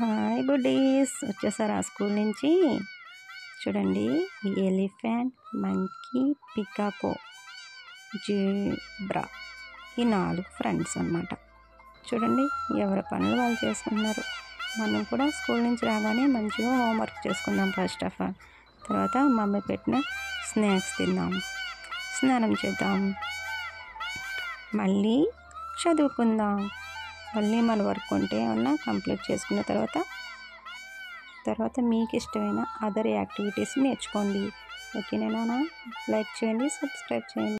Hi buddies. వచ్చేసారు ఆ school నుంచి. చూడండి ఎలిఫెంట్ మంకీ పికాకో జీబ్రా. ఈ నాలుగు ఫ్రెండ్స్ అన్నమాట. చూడండి ఎవరి పనులు వాళ్ళు చేసుకుంటున్నారు. మనం కూడా స్కూల్ నుంచి రాగానే మంచిగా హోంవర్క్ చేసుకుందాం ఫస్ట్ ఆఫ్ ఆల్. తర్వాత మమ్మీ పెట్టిన స్నాక్స్ తిందాం. స్నానం చేద్దాం. మళ్ళీ చదువుకుందాం. మళ్ళీ మన వర్క్ ఉంటే ఏమన్నా కంప్లీట్ చేసుకున్న తర్వాత తర్వాత మీకు ఇష్టమైన అదర్ యాక్టివిటీస్ నేర్చుకోండి. ఓకేనా లైక్ చేయండి సబ్స్క్రైబ్ చేయండి.